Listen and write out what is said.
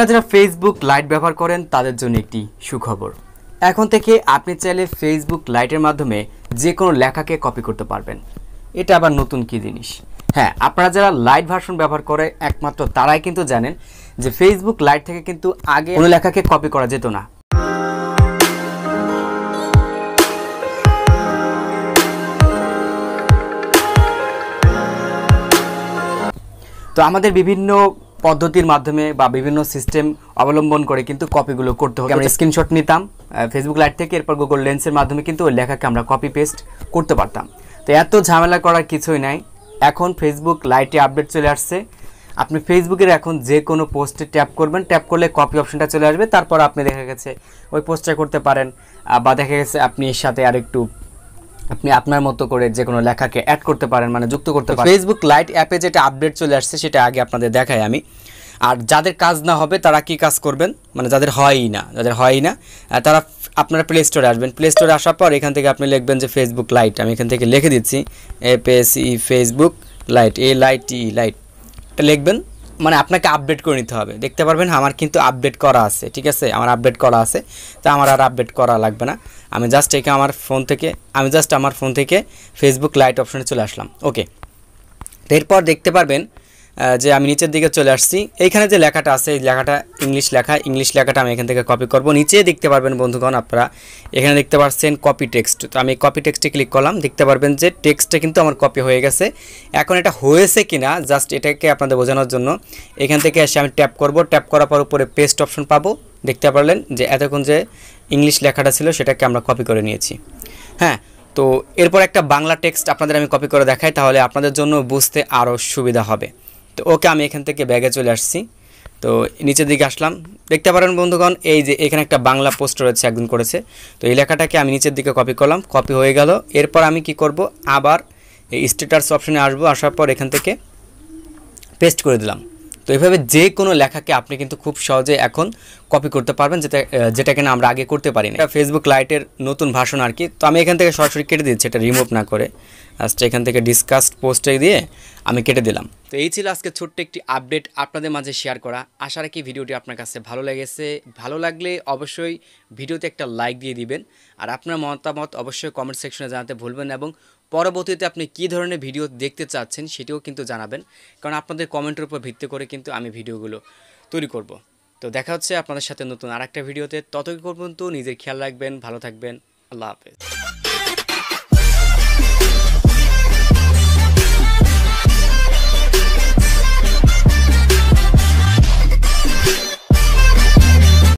আপনারা যারা Facebook light ব্যবহার করেন, তাদের জন্য একটি সুখবর। এখন থেকে আপনি চাইলে ফেসবুক লাইটের মাধ্যমে যে কোনো লেখাকে কপি করতে পারবেন। এটা আবার নতুন কি জিনিস? হ্যাঁ আপনারা যারা লাইট ভার্সন ব্যবহার করে, একমাত্র তারাই কিন্তু জানেন যে ফেসবুক লাইট থেকে কিন্তু আগে কোনো লেখাকে কপি করা যেত না। তো আমাদের বিভিন্ন পদ্ধতির মাধ্যমে বা বিভিন্ন সিস্টেম অবলম্বন করে কিন্তু কপিগুলো করতে হবে। আমরা স্ক্রিনশট নিতাম ফেসবুক লাইট থেকে, এরপর গুগল লেন্সের মাধ্যমে কিন্তু ওই লেখাকে আমরা কপি পেস্ট করতে পারতাম। তো এত ঝামেলা করার কিছুই নাই। এখন ফেসবুক লাইটে আপডেট চলে আসছে। আপনি ফেসবুকের এখন যে কোনো পোস্টে ট্যাপ করবেন। ট্যাপ করলে কপি অপশনটা চলে আসবে। তারপর আপনি দেখা গেছে ওই পোস্টটা করতে পারেন বা দেখা গেছে আপনি এর সাথে আরেকটু আপনি আপনার মতো করে যে কোনো লেখাকে অ্যাড করতে পারেন মানে যুক্ত করতে পারেন। ফেসবুক লাইট অ্যাপে যেটা আপডেট চলে আসছে সেটা আগে আপনাদের দেখাই আমি। আর যাদের কাজ না হবে তারা কি কাজ করবেন? মানে যাদের হয়ই না যাদের হয়ই না তারা আপনারা প্লে স্টোরে আসবেন। প্লে স্টোরে আসার পর এখান থেকে আপনি লিখবেন যে ফেসবুক লাইট আমি এখান থেকে লিখে দিচ্ছি। F S E Facebook light A light E light এটা লিখবেন মানে আপনাকে আপডেট করে নিতে হবে। দেখতে পারবেন, আমার কিন্তু আপডেট করা আছে, ঠিক আছে? আমার আপডেট করা আছে, তো আমার আর আপডেট করা লাগবে না। আমি জাস্ট একে আমার ফোন থেকে, আমি জাস্ট আমার ফোন থেকে ফেসবুক লাইট অপশানে চলে আসলাম। ওকে এরপর দেখতে পারবেন যে আমি নিচের দিকে চলে আসছি, এইখানে যে লেখাটা আছে, এই লেখাটা ইংলিশ লেখা, ইংলিশ লেখাটা আমি এখান থেকে কপি করব। নিচে দেখতে পারবেন বন্ধুগণ আপনারা, এখানে দেখতে পাচ্ছেন কপি টেক্সট তো আমি কপি টেক্সটে ক্লিক করলাম, দেখতে পারবেন যে টেক্সটটা কিন্তু আমার কপি হয়ে গেছে। এখন এটা হয়েছে কিনা জাস্ট এটাকে আপনাদের বোঝানোর জন্য, এখান থেকে এসে আমি ট্যাপ করব। ট্যাপ করার পর উপরে পেস্ট অপশন পাবো। দেখতে পারলেন যে এতক্ষণ যে ইংলিশ লেখাটা ছিল, সেটাকে আমরা কপি করে নিয়েছি। হ্যাঁ তো এরপর একটা বাংলা টেক্সট আপনাদের আমি কপি করে দেখাই, তাহলে আপনাদের জন্য বুঝতে আরও সুবিধা হবে। তো ওকে আমি এখান থেকে ব্যাগে চলে আসছি। তো নিচের দিকে আসলাম। দেখতে পারেন বন্ধুগণ, এই যে এখানে একটা বাংলা পোস্ট রয়েছে একদিন করেছে। তো এই লেখাটাকে আমি নিচের দিকে কপি করলাম কপি হয়ে গেল। এরপর আমি কি করব? আবার এই স্ট্যাটাস অপশানে আসব, আসার পর এখান থেকে পেস্ট করে দিলাম। তো এইভাবে যে কোনো লেখাকে আপনি কিন্তু খুব সহজে এখন কপি করতে পারবেন, যেটা যেটা কিনা আমরা আগে করতে পারি না ফেসবুক লাইটের নতুন ভাষণ আর কি। তো আমি এখান থেকে সরাসরি কেটে দিচ্ছি, এটা রিমুভ না করে। আজকে এখান থেকে ডিসকাস্ট পোস্টে দিয়ে আমি কেটে দিলাম। তো এই ছিল আজকে ছোট্ট একটি আপডেট আপনাদের মাঝে শেয়ার করা। আশা রাখি ভিডিওটি আপনার কাছে ভালো লেগেছে। ভালো লাগলে অবশ্যই ভিডিওতে একটা লাইক দিয়ে দিবেন। আর আপনার মতামত অবশ্যই কমেন্ট সেকশনে জানাতে ভুলবেন এবং পরবর্তীতে আপনি কি ধরনের ভিডিও দেখতে চাচ্ছেন সেটিও কিন্তু জানাবেন। কারণ আপনাদের কমেন্টের উপর ভিত্তি করে কিন্তু আমি ভিডিওগুলো তৈরি করব। তো দেখা হচ্ছে আপনাদের সাথে নতুন আর একটা ভিডিওতে। ততক্ষণ পর্যন্ত নিজের খেয়াল রাখবেন, ভালো থাকবেন। আল্লাহ হাফেজ।